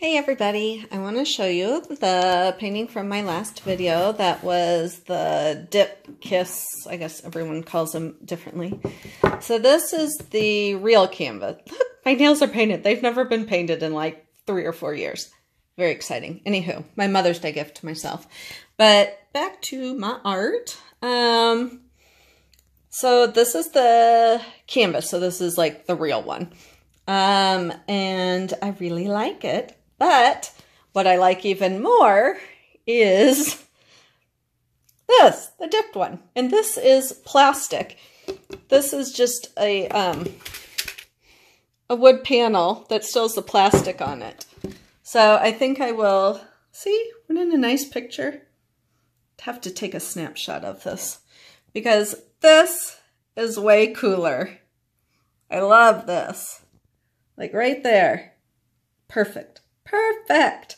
Hey everybody, I want to show you the painting from my last video that was the dip kiss, I guess everyone calls them differently. So this is the real canvas. Look, my nails are painted. They've never been painted in like three or four years. Very exciting. Anywho, my Mother's Day gift to myself. But back to my art. Um, so this is the canvas. So this is like the real one. Um, and I really like it. But what I like even more is this, the dipped one. And this is plastic. This is just a, um, a wood panel that still has the plastic on it. So I think I will, see, isn't it a nice picture? have to take a snapshot of this because this is way cooler. I love this. Like right there. Perfect. Perfect.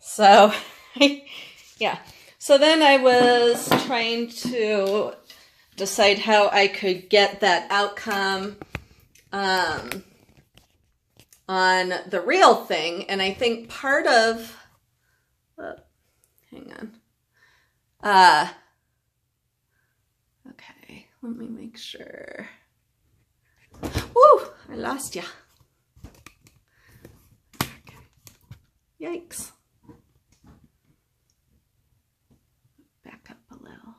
So, yeah. So then I was trying to decide how I could get that outcome um, on the real thing. And I think part of, oh, hang on. Uh, okay, let me make sure. Woo, I lost you. Yikes. Back up a little.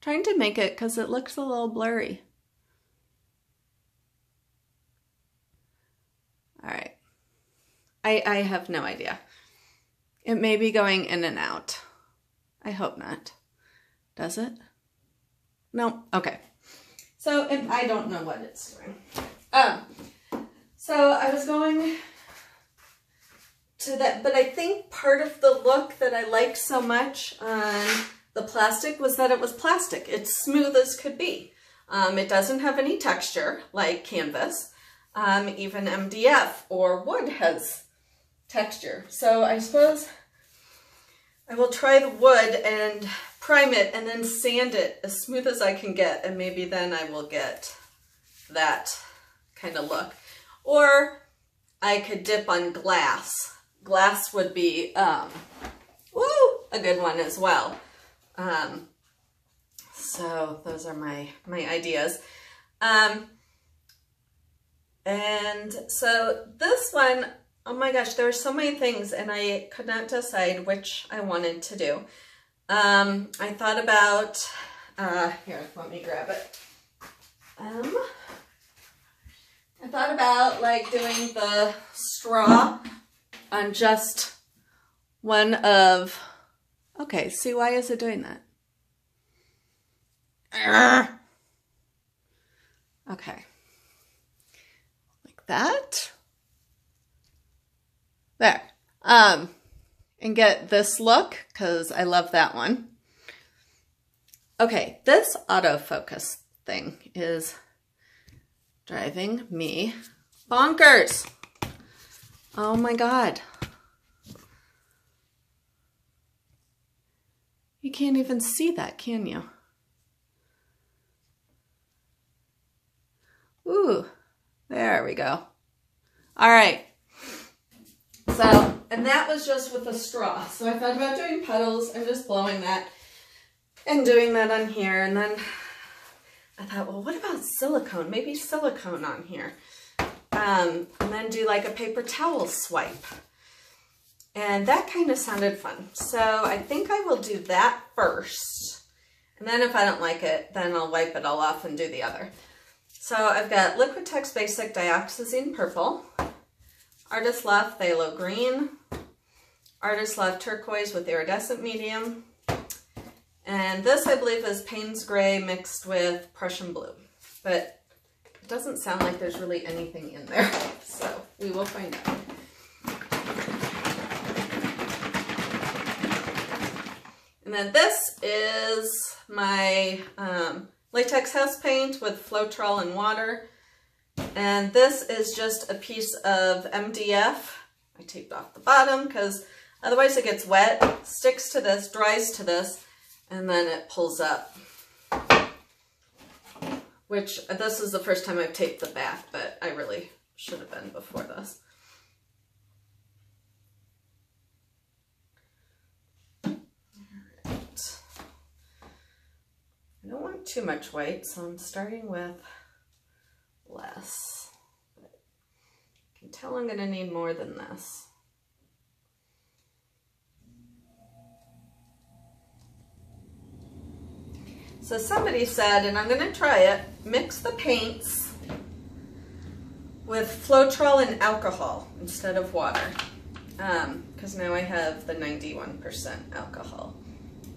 Trying to make it because it looks a little blurry. All right. I, I have no idea. It may be going in and out. I hope not. Does it? No? Okay. So if I don't know what it's doing. Um, so I was going to that, but I think part of the look that I liked so much on the plastic was that it was plastic. It's smooth as could be. Um, it doesn't have any texture like canvas. Um, even MDF or wood has texture. So I suppose I will try the wood and prime it and then sand it as smooth as I can get and maybe then I will get that kind of look. Or I could dip on glass. Glass would be, um, woo, a good one as well. Um, so those are my, my ideas. Um, and so this one, oh my gosh, there were so many things and I could not decide which I wanted to do. Um, I thought about, uh, here, let me grab it. Um, I thought about like doing the straw on just one of, okay, see why is it doing that? Okay. Like that. There. Um, and get this look because I love that one. Okay, this autofocus thing is driving me bonkers. Oh my God. You can't even see that, can you? Ooh, there we go. All right. So, and that was just with a straw. So I thought about doing petals and just blowing that and doing that on here. And then I thought, well, what about silicone? Maybe silicone on here. Um, and then do like a paper towel swipe. And that kind of sounded fun. So I think I will do that first. And then if I don't like it, then I'll wipe it all off and do the other. So I've got Liquitex Basic Dioxazine Purple. Artist's Loft Phthalo Green, Artist's Loft Turquoise with Iridescent Medium, and this I believe is Payne's Gray mixed with Prussian Blue, but it doesn't sound like there's really anything in there, so we will find out. And then this is my um, latex house paint with Floetrol and water. And this is just a piece of MDF. I taped off the bottom because otherwise it gets wet, sticks to this, dries to this, and then it pulls up. which uh, this is the first time I've taped the back, but I really should have been before this. I don't want too much white, so I'm starting with less. But I can tell I'm going to need more than this. So somebody said, and I'm going to try it, mix the paints with Floetrol and alcohol instead of water. Because um, now I have the 91% alcohol.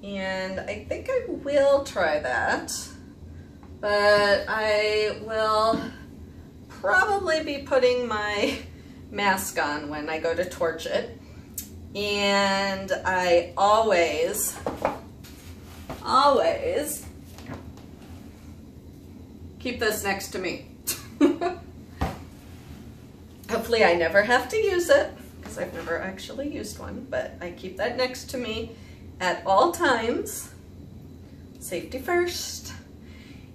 And I think I will try that. But I will probably be putting my mask on when I go to torch it. And I always, always keep this next to me. Hopefully I never have to use it because I've never actually used one, but I keep that next to me at all times. Safety first.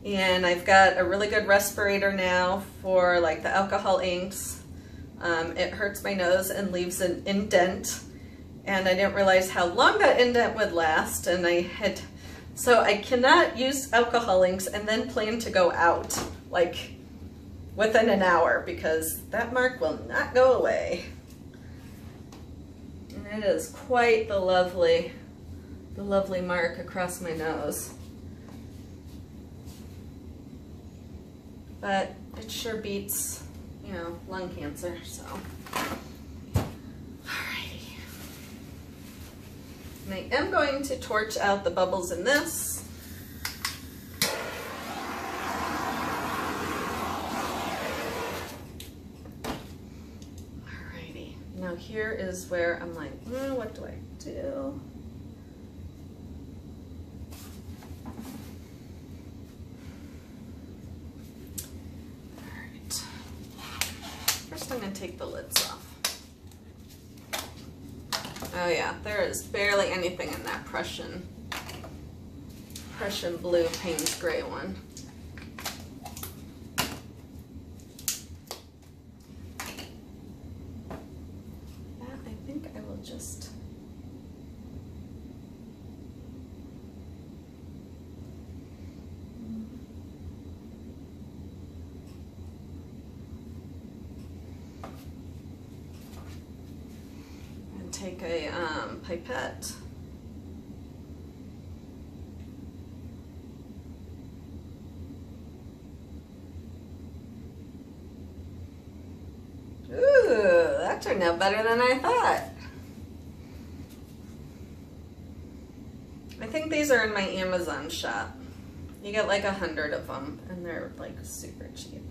And I've got a really good respirator now for like the alcohol inks. Um, it hurts my nose and leaves an indent. And I didn't realize how long that indent would last. And I had so I cannot use alcohol inks and then plan to go out like within an hour because that mark will not go away. And it is quite the lovely, the lovely mark across my nose. But it sure beats, you know, lung cancer, so. And I am going to torch out the bubbles in this. Alrighty, now here is where I'm like, oh, what do I do? Alright, first I'm going to take the lids off. Oh yeah, there is barely anything in that Prussian, Prussian blue Payne's gray one. That I think I will just take a um, pipette. Ooh, that turned out better than I thought. I think these are in my Amazon shop. You get like a hundred of them and they're like super cheap.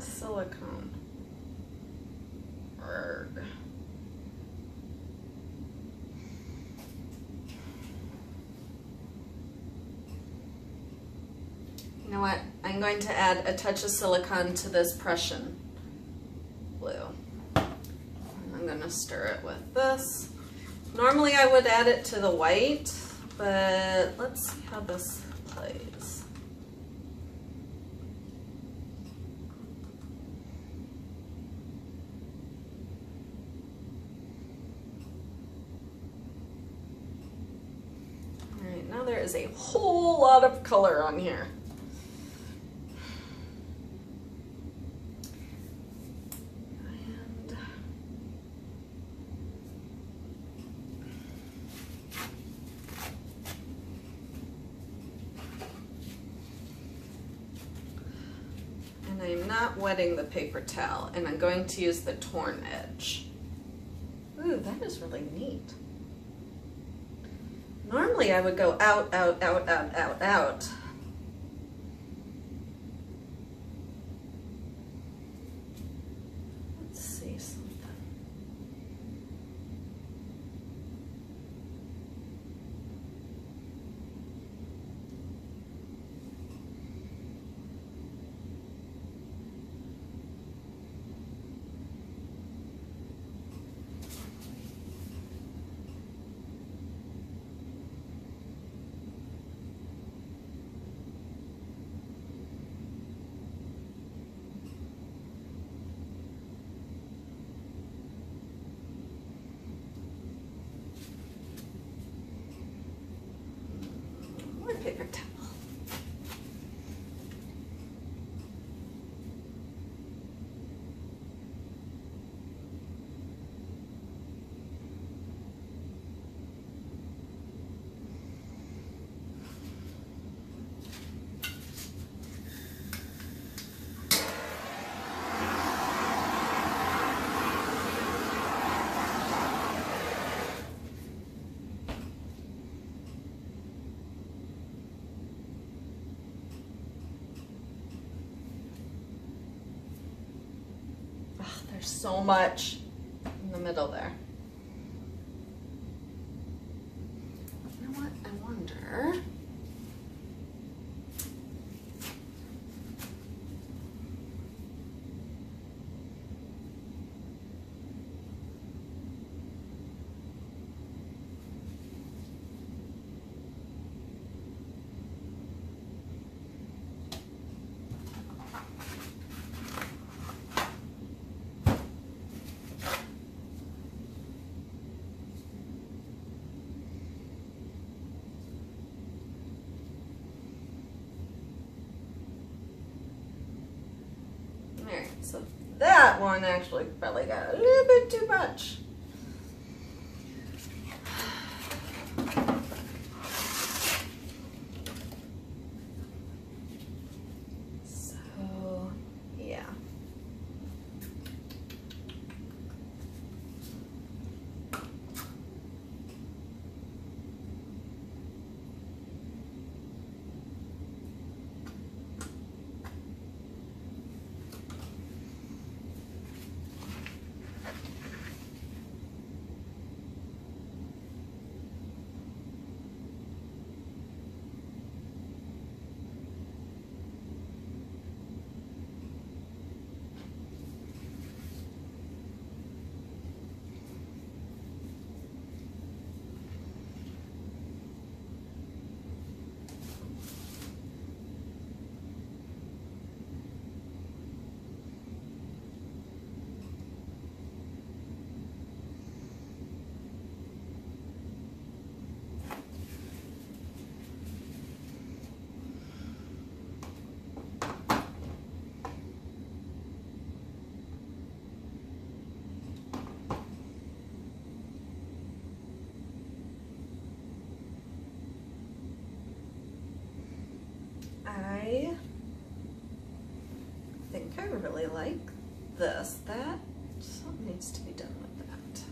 Want silicone? Urgh. You know what? I'm going to add a touch of silicone to this Prussian blue. I'm going to stir it with this. Normally I would add it to the white, but let's see how this plays. Is a whole lot of color on here. And I'm not wetting the paper towel and I'm going to use the torn edge. Ooh, that is really neat. I would go out, out, out, out, out, out. Let's see something. paper towel. There's so much in the middle there. You know what? I wonder. Alright, so that one actually probably got a little bit too much. So, yeah. I think I really like this. That something needs to be done with that.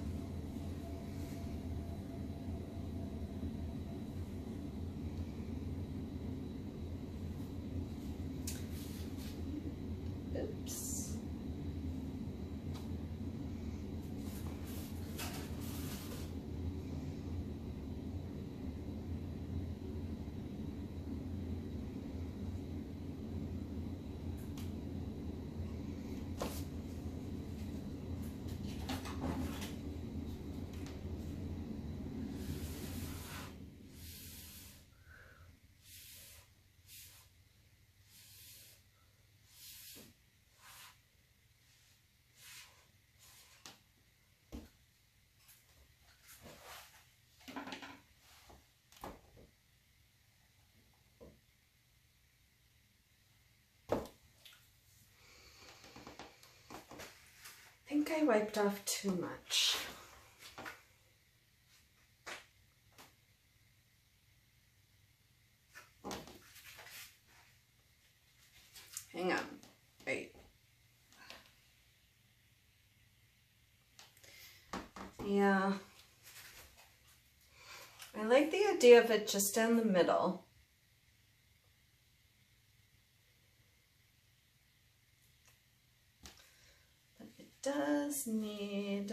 Oops. I think I wiped off too much. Hang on. Wait. Yeah. I like the idea of it just down the middle. But it does need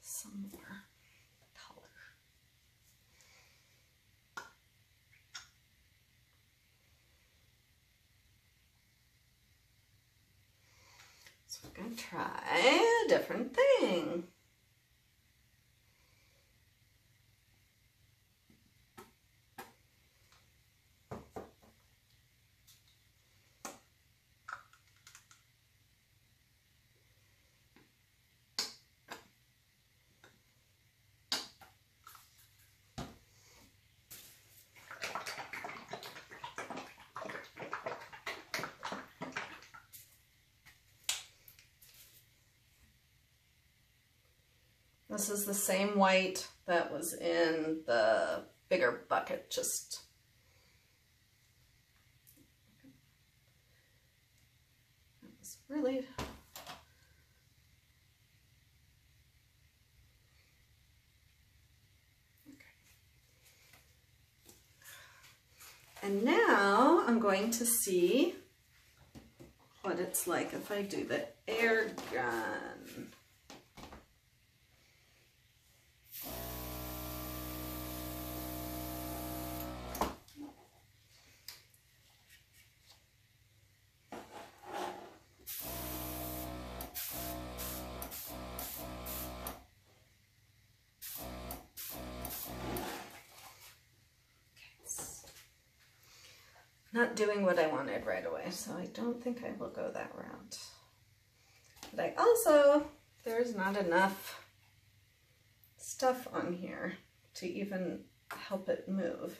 some more color. So we're going to try a different thing. This is the same white that was in the bigger bucket, just really And now I'm going to see what it's like if I do the air gun. Not doing what I wanted right away, so I don't think I will go that route. But I also, there's not enough stuff on here to even help it move.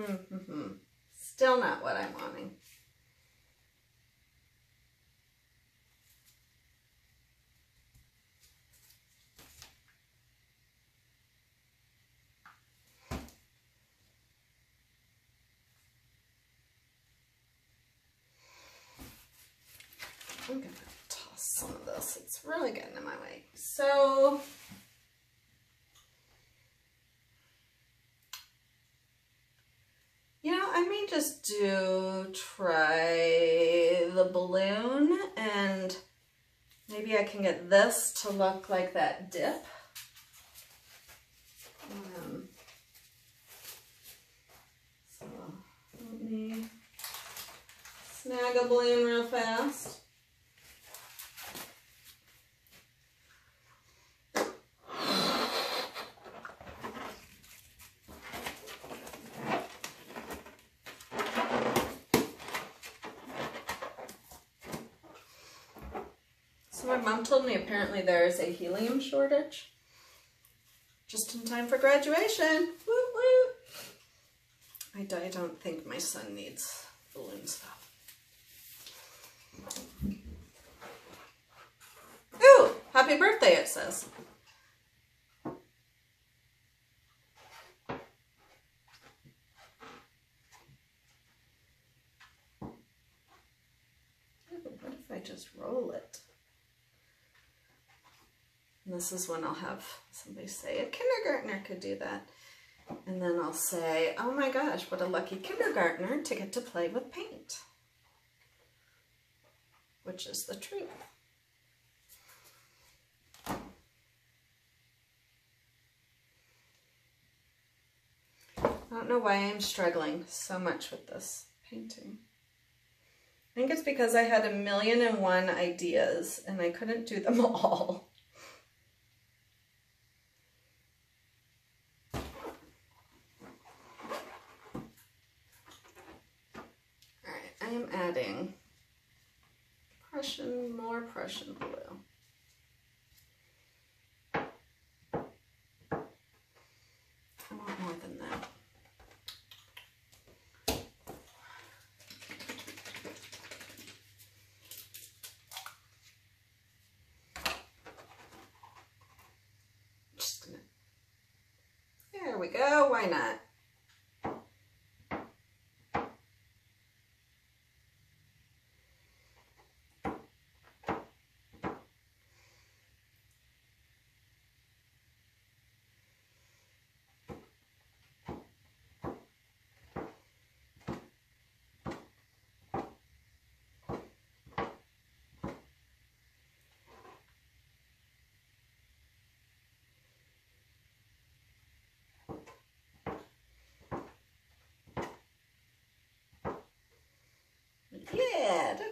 Mm-hmm. Still not what I'm wanting. I'm gonna toss some of this. It's really getting in my way. So You know, I may just do try the balloon and maybe I can get this to look like that dip. Um, so let me snag a balloon real fast. Mom told me apparently there is a helium shortage. Just in time for graduation. Woo woo. I, don't think my son needs balloons though. Ooh, happy birthday it says. Just roll it? this is when I'll have somebody say, a kindergartner could do that. And then I'll say, oh my gosh, what a lucky kindergartner to get to play with paint. Which is the truth. I don't know why I'm struggling so much with this painting. I think it's because I had a million and one ideas and I couldn't do them all. Prussian, more Prussian blue. I want more than that. Just gonna, there we go, why not?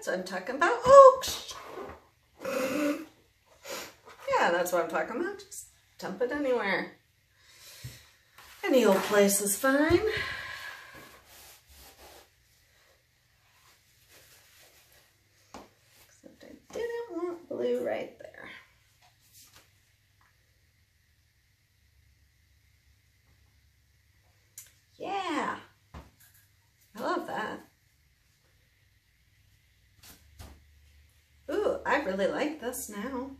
I'm talking about. oaks. yeah, that's what I'm talking about. Just dump it anywhere. Any old place is fine. Except I didn't want blue right there. Yeah, I love that. Ooh, I really like this now.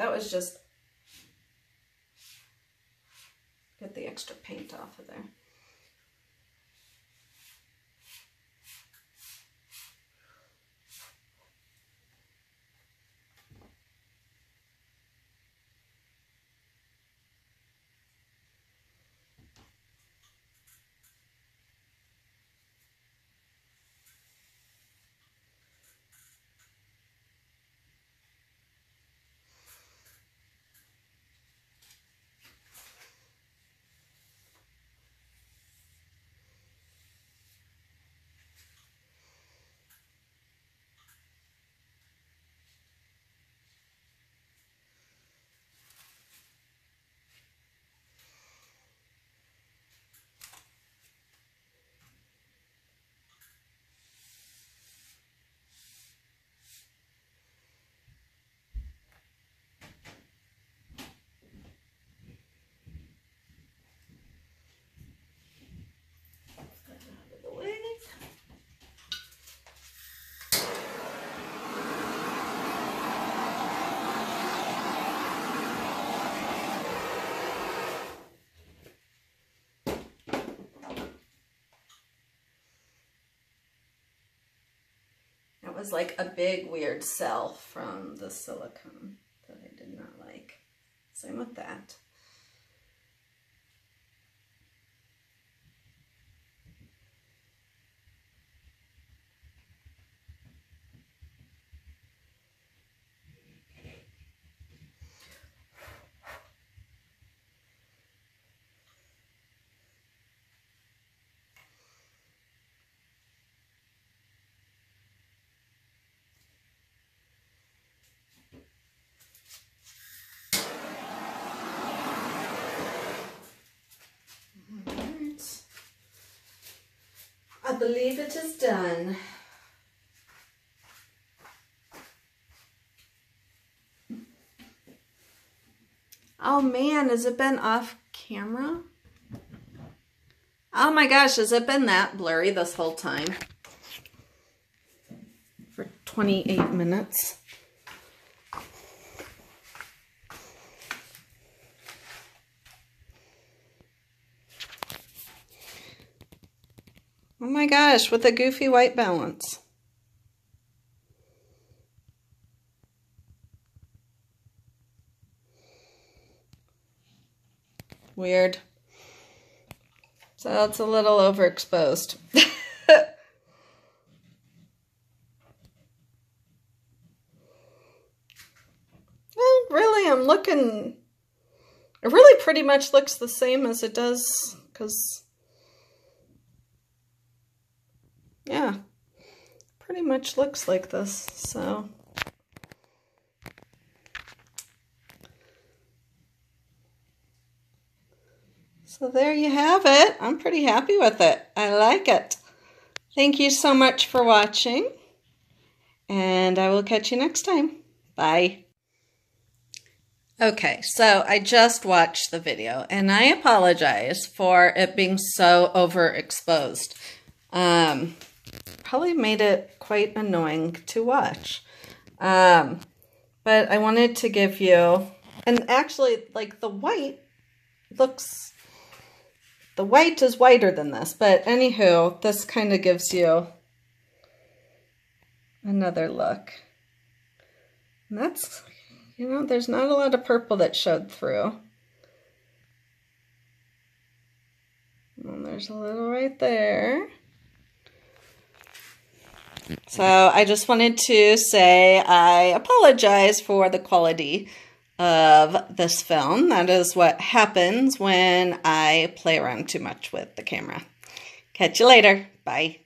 That was just get the extra paint off of there. Was like a big weird cell from the silicone that I did not like. Same with that. I believe it is done. Oh man, has it been off camera? Oh my gosh, has it been that blurry this whole time? For 28 minutes. Oh my gosh, with a goofy white balance. Weird. So it's a little overexposed. well, really, I'm looking... It really pretty much looks the same as it does, because yeah, pretty much looks like this, so. So there you have it. I'm pretty happy with it. I like it. Thank you so much for watching, and I will catch you next time. Bye. Okay, so I just watched the video, and I apologize for it being so overexposed. Um, probably made it quite annoying to watch. Um, but I wanted to give you, and actually, like the white looks, the white is whiter than this, but anywho, this kind of gives you another look. And that's, you know, there's not a lot of purple that showed through. And there's a little right there. So I just wanted to say I apologize for the quality of this film. That is what happens when I play around too much with the camera. Catch you later. Bye.